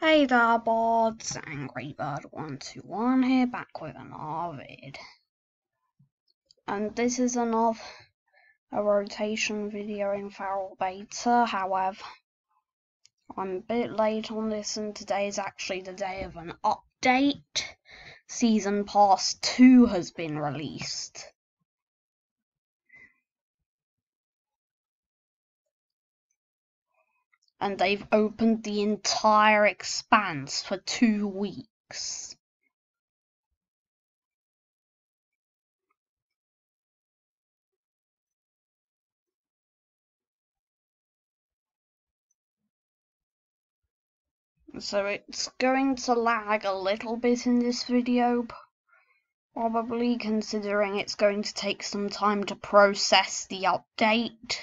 Hey there, bods, Angry Bird 121 here, back with another vid. And this is another a rotation video in Feral Beta, however, I'm a bit late on this and today is actually the day of an update. Season Pass 2 has been released. And they've opened the entire expanse for two weeks. So it's going to lag a little bit in this video, probably considering it's going to take some time to process the update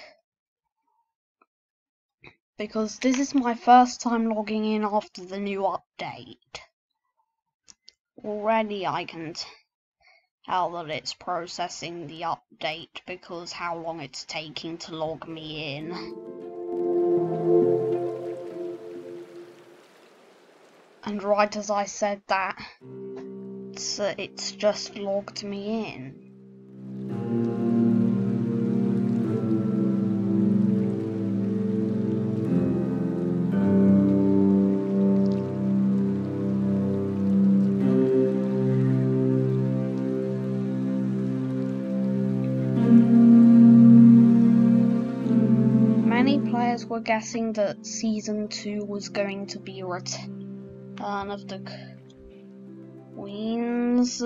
because this is my first time logging in after the new update. Already I can tell that it's processing the update because how long it's taking to log me in. And right as I said that, it's, uh, it's just logged me in. Guessing that season two was going to be Return of the Queens.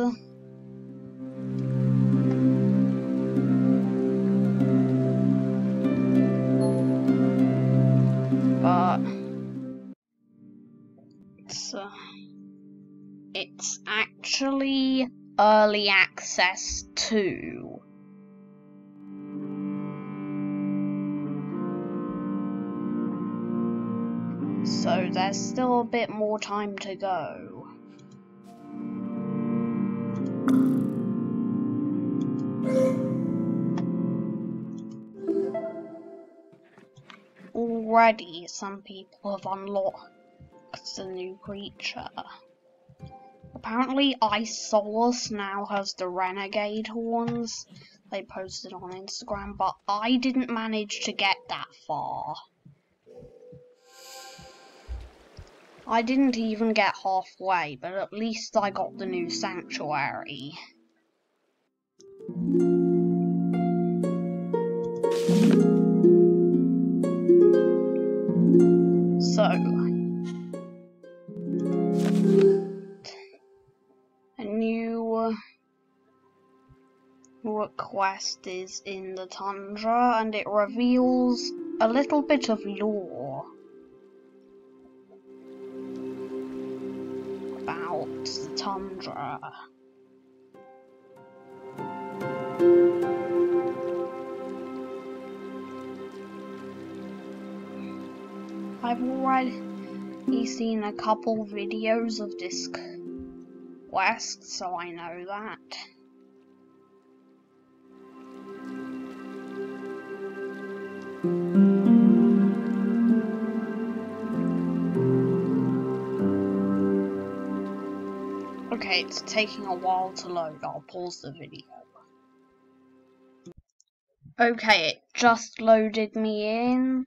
But it's uh, it's actually early access too. There's still a bit more time to go. Already, some people have unlocked the new creature. Apparently, Isolus now has the Renegade horns. They posted on Instagram, but I didn't manage to get that far. I didn't even get halfway, but at least I got the new sanctuary. So, a new request is in the tundra and it reveals a little bit of lore. Tundra. I've already seen a couple videos of this quest, so I know that. Okay, it's taking a while to load. I'll pause the video. Okay, it just loaded me in.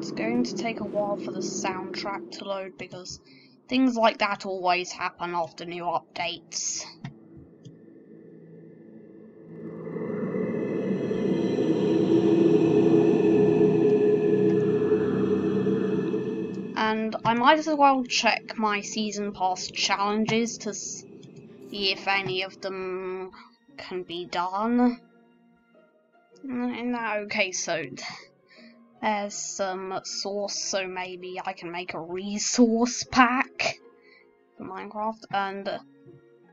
It's going to take a while for the soundtrack to load because things like that always happen after new updates. I might as well check my season pass challenges to see if any of them can be done. Case, so there's some source, so maybe I can make a resource pack for Minecraft, and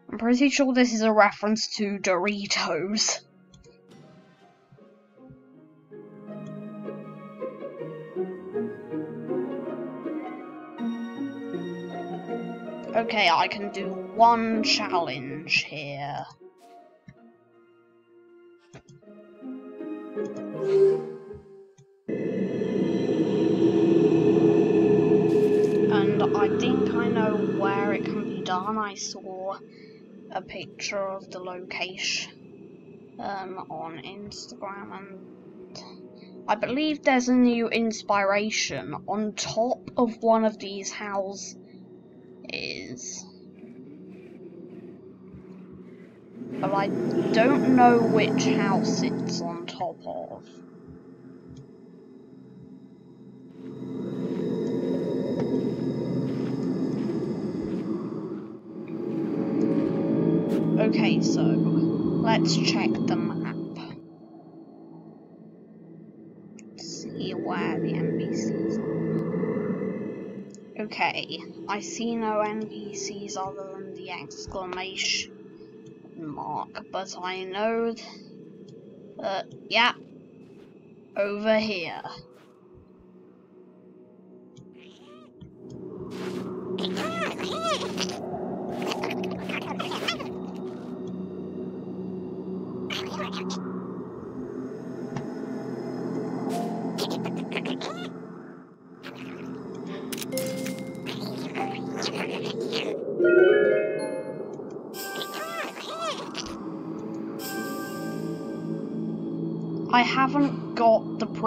I'm pretty sure this is a reference to Doritos. Okay, I can do one challenge here. And I think I know where it can be done. I saw a picture of the location um, on Instagram and I believe there's a new inspiration on top of one of these houses. But I don't know which house it's on top of. Okay, so let's check the map. See where the NPCs are. Okay, I see no NPCs other than the exclamation mark, but I know that, uh, yeah, over here.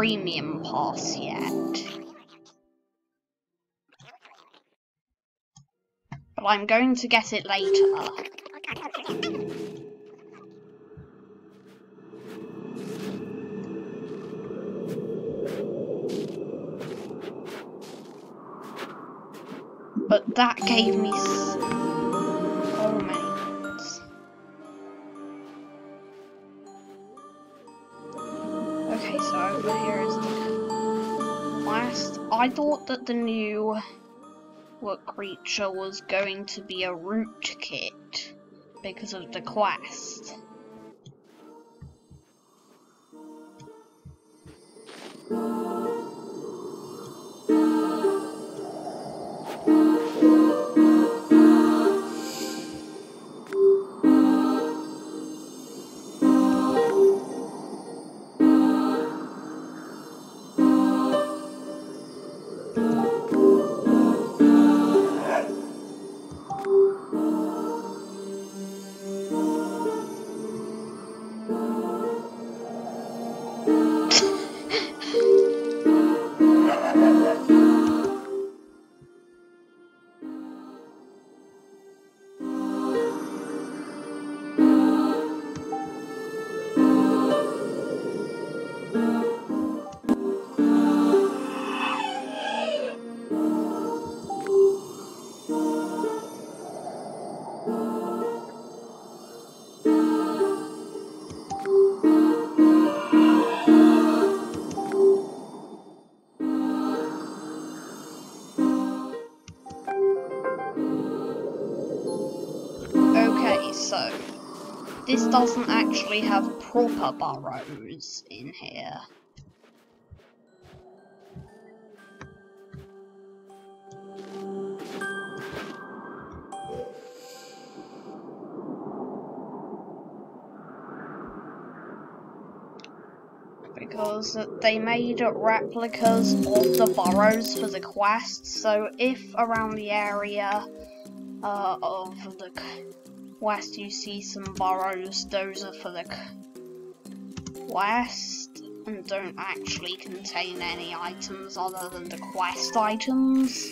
Premium pass yet. But I'm going to get it later. But that gave me I thought that the new what creature was going to be a rootkit because of the quest. So this doesn't actually have proper burrows in here. Because they made replicas of the burrows for the quest, so if around the area uh, of the west you see some burrows, those are for the quest and don't actually contain any items other than the quest items.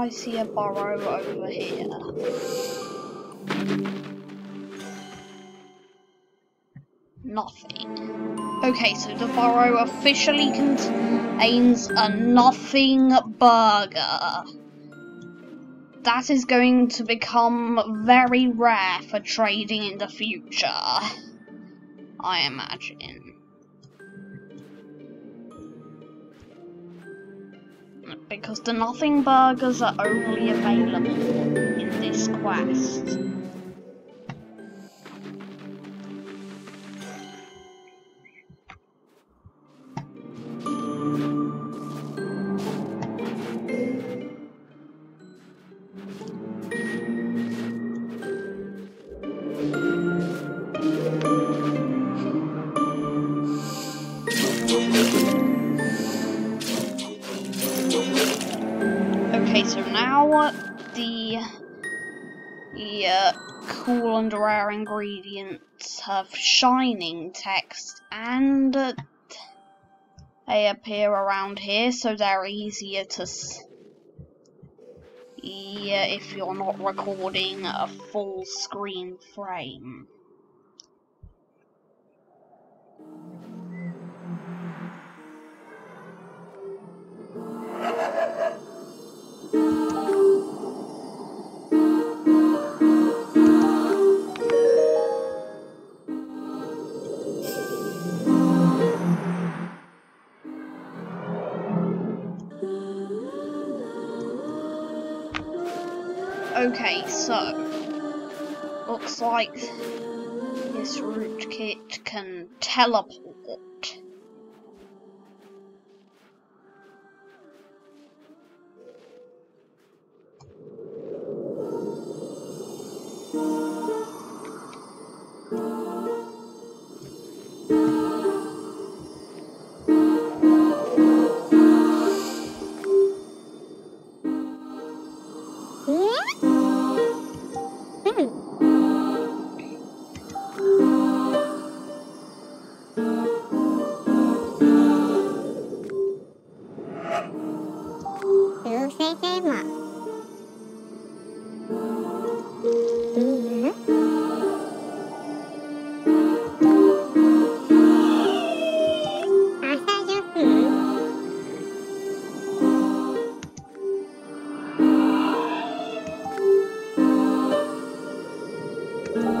I see a burrow over here. Nothing. Okay, so the burrow officially contains a nothing burger. That is going to become very rare for trading in the future. I imagine. Because the Nothing Burgers are only available in this quest. Cool underwear ingredients have shining text and uh, they appear around here so they're easier to see if you're not recording a full screen frame. Like this rootkit can teleport.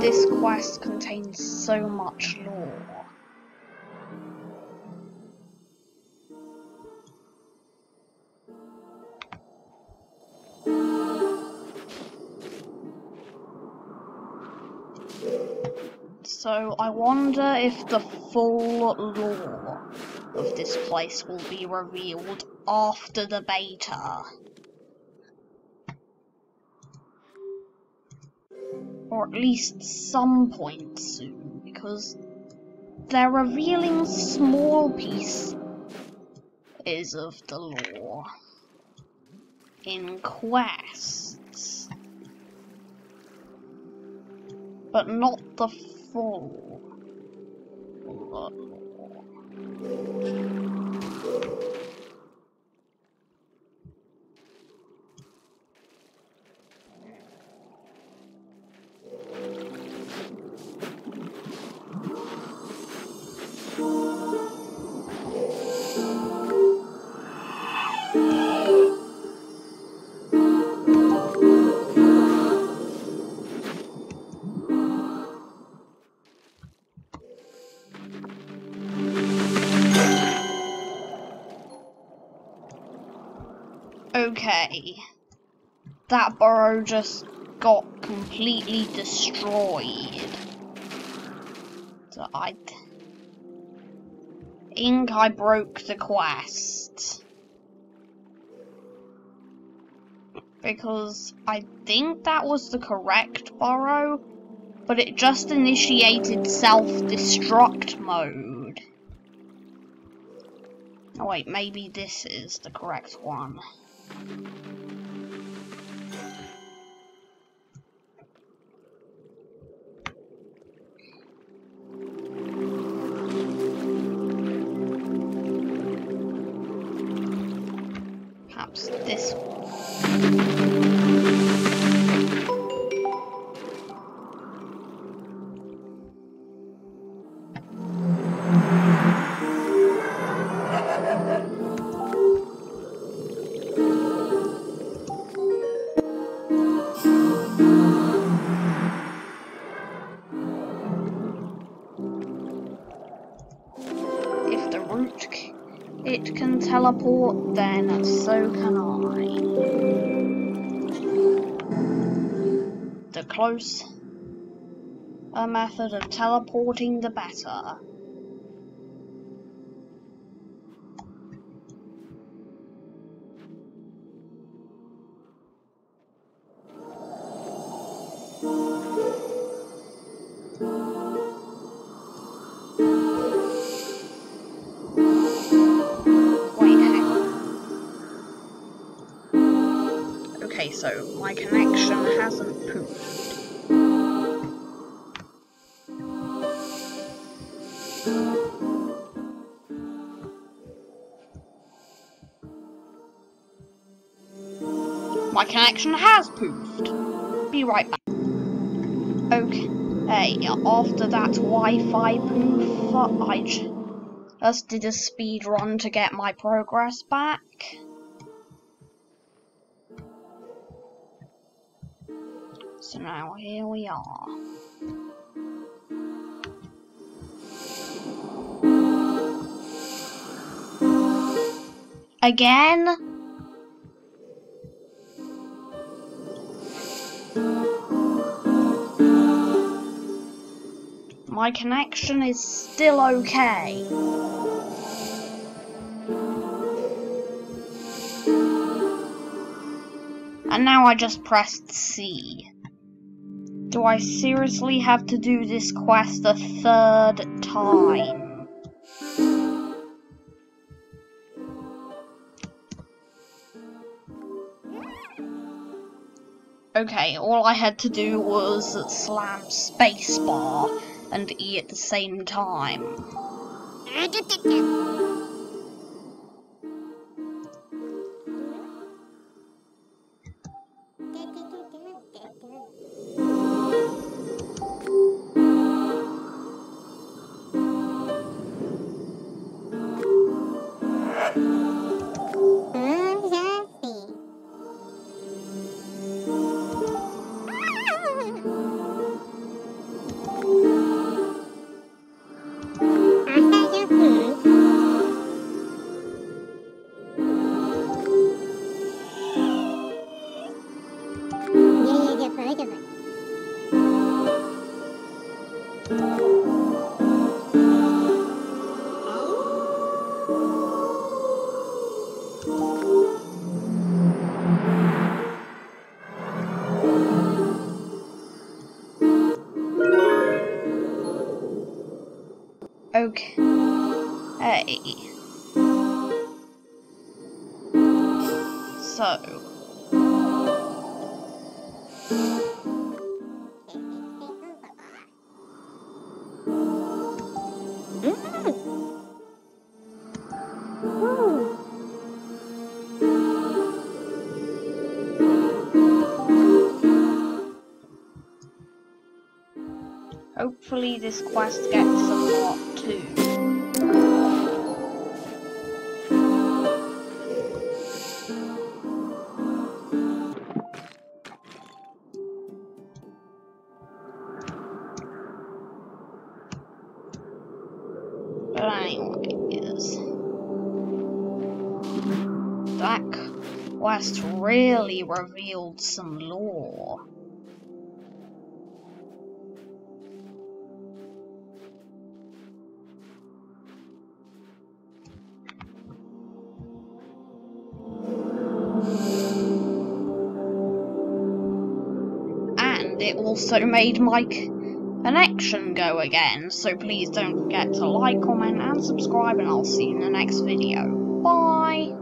This quest contains so much So I wonder if the full lore of this place will be revealed after the beta. Or at least some point soon, because they're revealing small pieces of the lore in quests, but not the full Okay. That burrow just got completely destroyed. So I think I broke the quest. Because I think that was the correct burrow, but it just initiated self-destruct mode. Oh wait, maybe this is the correct one. Perhaps this if close a method of teleporting, the better. My connection has poofed. Be right back. Okay, after that Wi-Fi poof, I just did a speed run to get my progress back. So now here we are. Again? My connection is still okay. And now I just pressed C. Do I seriously have to do this quest a third time? Okay, all I had to do was slam spacebar and E at the same time. Hopefully this quest gets a lot too. But that quest really revealed some lore. Also made my connection go again. So please don't forget to like, comment, and subscribe, and I'll see you in the next video. Bye!